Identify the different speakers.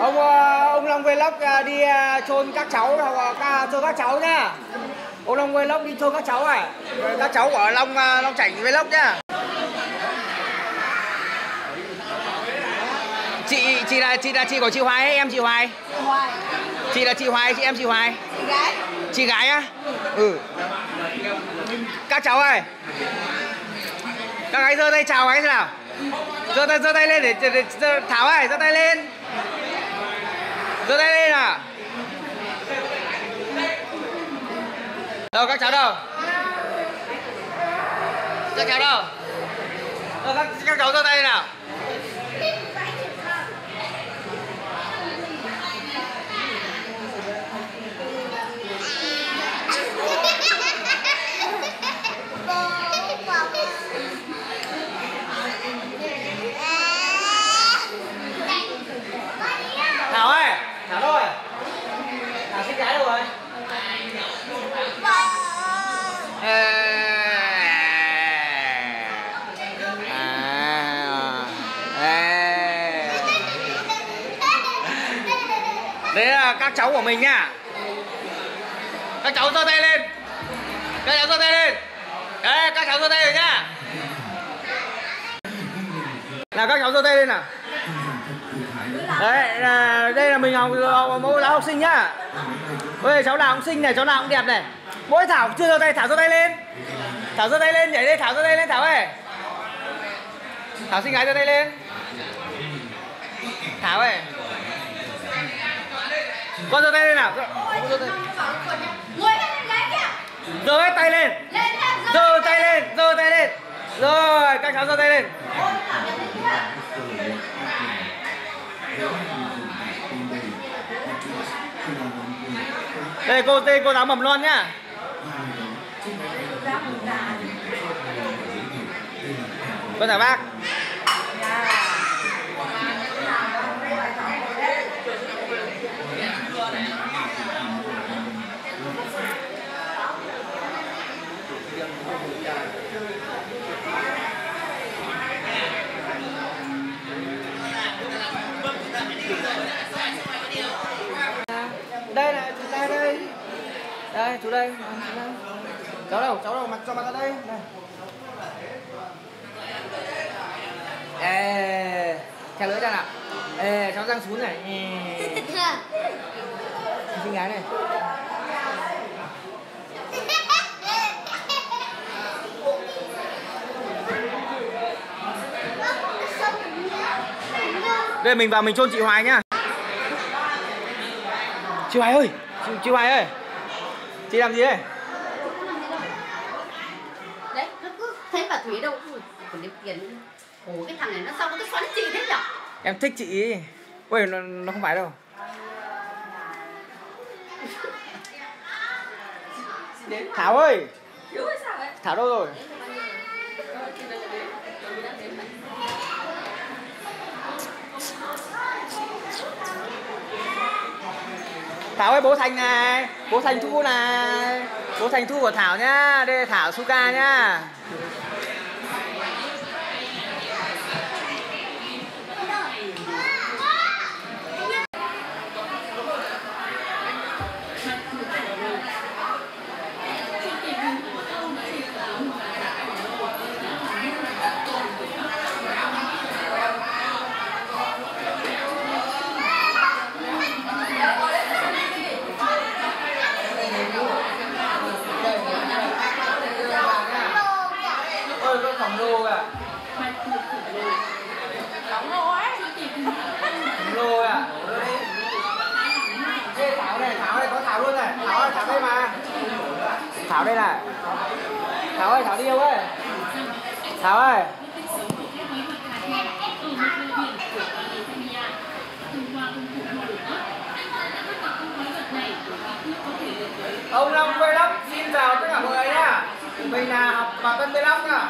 Speaker 1: ông ờ, ông Long Vlog ờ, đi ờ, chôn các cháu hoặc chôn các cháu nhá. Ông Long Vlog đi chôn các cháu à? Các cháu của Long Long Chảnh Vlog nhá. Chị chị là chị là chị của chị Hoài hay em chị Hoài? Chị là chị Hoài chị em chị Hoài?
Speaker 2: Chị gái.
Speaker 1: Chị gái á? Ừ. Các cháu ơi. Các gái giơ tay chào cái thế nào? Giơ tay giơ tay lên để, để, để, để thảo ơi giơ tay lên giơ tay lên à đâu các cháu đâu? Các cháu đâu? Các, các cháu giơ tay nào thảo ơi thảo đâu rồi thảo xinh gái đâu rồi Ê. À. Ê đấy là các cháu của mình nhá các cháu giơ tay lên. Các cháu giơ tay lên. Đấy các cháu giơ tay rồi nhá. Là các cháu giơ tay lên nào. Đấy là đây là mình học, học mẫu giáo học sinh nhá. Ôi cháu nào cũng xinh này cháu nào cũng đẹp này. Mỗi thảo chưa giơ tay thảo giơ tay lên. Thảo giơ tay lên nhảy đây thảo giơ tay lên thảo ơi. Thảo xinh gái giơ tay lên. Thảo ơi con giơ tay lên nào Con giơ hết tay lên giơ tay lên giơ tay lên rồi các cháu giơ tay lên đây cô đây cô giáo mầm non nhá vâng chào bác đây này chú đây đây. Đây chú đây. Cháu đâu cháu đâu mặc cho mặt ra đây. Này ê theo lưỡi ra nào ê cháu răng xuống này. Xinh gái này đây mình vào mình chôn chị Hoài nhá. Chị Hoài ơi chị, chị Hoài ơi. Chị làm gì đây?
Speaker 2: Đấy, nó cứ thấy bà Thúy đâu còn đếm tiền. Ủa cái thằng này nó sao nó cứ xoắn chị thế nhở?
Speaker 1: Em thích chị ý. Ui nó, nó không phải đâu. Thảo ơi. Thảo đâu rồi Thảo ơi, bố Thành này. Bố Thành Thu này. Bố Thành Thu của Thảo nhá. Đây là Thảo Suka nhá ôi con khổng lồ à
Speaker 2: Đóng rồi
Speaker 1: khổng lồ à? Ê, thảo này thảo này có thảo luôn này. Thảo ơi thảo đây mà. Thảo đây này. Thảo ơi thảo đi đâu ơi thảo ơi. Ông long lắm xin chào tất cả mọi người nhá. Mình là học bà tân lắm nhá